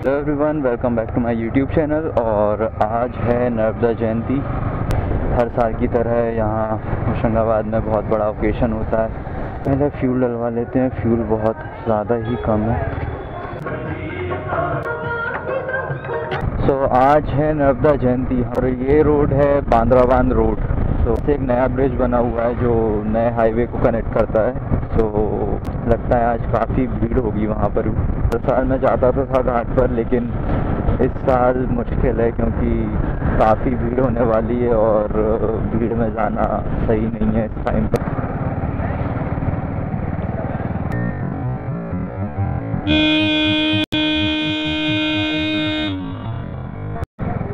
Hello everyone welcome back to my YouTube channel और आज है नर्मदा जयंती। हर साल की तरह यहाँ होशंगाबाद में बहुत बड़ा ओकेशन होता है। पहले फ्यूल डलवा लेते हैं फ्यूल बहुत ज़्यादा ही कम है। सो so, आज है नर्मदा जयंती। और ये रोड है बांद्राबांध रोड तो so, एक नया ब्रिज बना हुआ है जो नए हाईवे को कनेक्ट करता है। तो लगता है आज काफ़ी भीड़ होगी वहाँ पर। हर साल मैं जाता तो था घाट पर लेकिन इस साल मुश्किल है क्योंकि काफ़ी भीड़ होने वाली है और भीड़ में जाना सही नहीं है इस टाइम पर।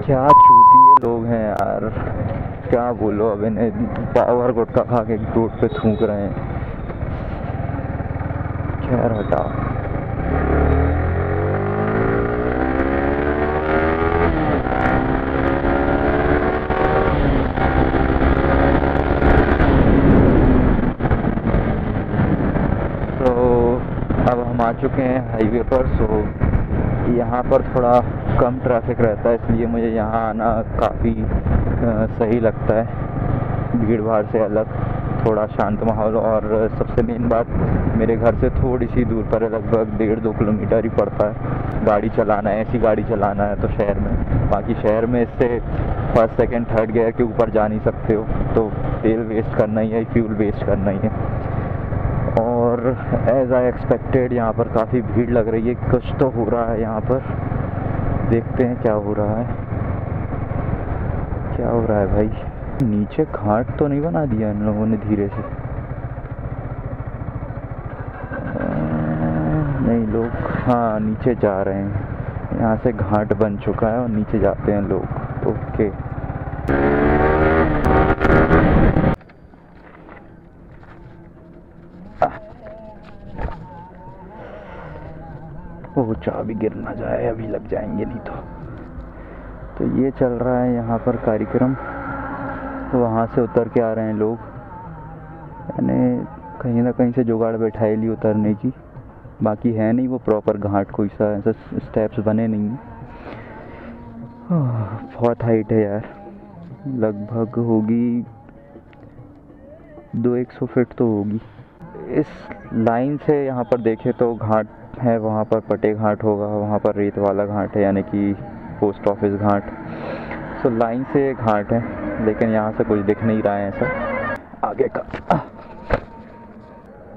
क्या लोग हैं यार। क्या बोलो अब इन्हें पावर गुटका खा के रोड पे थूक रहे हैं। खैर तो अब हम आ चुके हैं हाईवे पर सो यहाँ पर थोड़ा कम ट्रैफ़िक रहता है, इसलिए मुझे यहाँ आना काफ़ी सही लगता है। भीड़ भाड़ से अलग, थोड़ा शांत माहौल और सबसे मेन बात, मेरे घर से थोड़ी सी दूर पर है, लगभग डेढ़ दो किलोमीटर ही पड़ता है। गाड़ी चलाना है, ऐसी गाड़ी चलाना है तो शहर में। बाकी शहर में इससे फ़र्स्ट सेकंड थर्ड गियर के ऊपर जा नहीं सकते हो तो तेल वेस्ट करना ही है फ्यूल वेस्ट करना ही है। एज आई एक्सपेक्टेड यहाँ पर काफ़ी भीड़ लग रही है। कुछ तो हो रहा है यहाँ पर। देखते हैं क्या हो रहा है। क्या हो रहा है भाई? नीचे घाट तो नहीं बना दिया इन लोगों ने धीरे से। नहीं, लोग हाँ नीचे जा रहे हैं। यहाँ से घाट बन चुका है और नीचे जाते हैं लोग। ओके। वो चाबी गिर ना जाए, अभी लग जाएँगे नहीं तो। तो ये चल रहा है यहाँ पर कार्यक्रम। तो वहाँ से उतर के आ रहे हैं लोग। यानी कहीं ना कहीं से जुगाड़ बैठाए ली उतरने की। बाकी है नहीं वो प्रॉपर घाट कोई सा, ऐसा स्टेप्स बने नहीं बहुत हाइट है यार। लगभग होगी दो एक सौ फिट तो होगी। इस लाइन से यहाँ पर देखें तो घाट है, वहाँ पर पटे घाट होगा, वहाँ पर रेत वाला घाट है, यानी कि पोस्ट ऑफ़िस घाट। सो लाइन से घाट है, लेकिन यहाँ से कुछ दिख नहीं रहा है ऐसा। आगे का।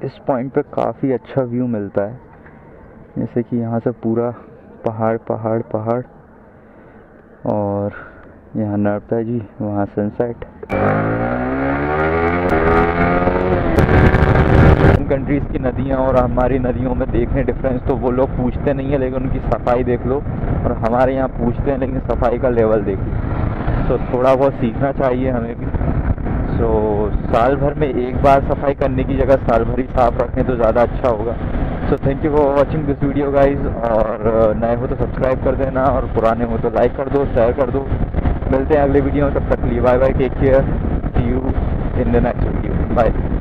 इस पॉइंट पे काफ़ी अच्छा व्यू मिलता है। जैसे कि यहाँ से पूरा पहाड़ पहाड़ पहाड़। और यहाँ नर्मदा जी, वहाँ सनसेट कंट्रीज़ की नदियाँ और हमारी नदियों में देखने डिफरेंस तो वो लोग पूछते नहीं है, लेकिन उनकी सफ़ाई देख लो और हमारे यहाँ पूछते हैं, लेकिन सफ़ाई का लेवल देख लो। तो थोड़ा बहुत सीखना चाहिए हमें भी। सो साल भर में एक बार सफ़ाई करने की जगह साल भर ही साफ़ रखें तो ज़्यादा अच्छा होगा। So thank you for watching this video guys और नए हो तो सब्सक्राइब कर देना और पुराने हो तो लाइक कर दो शेयर कर दो। मिलते हैं अगले वीडियो में, तब तक लिए bye bye take care see you in the next video bye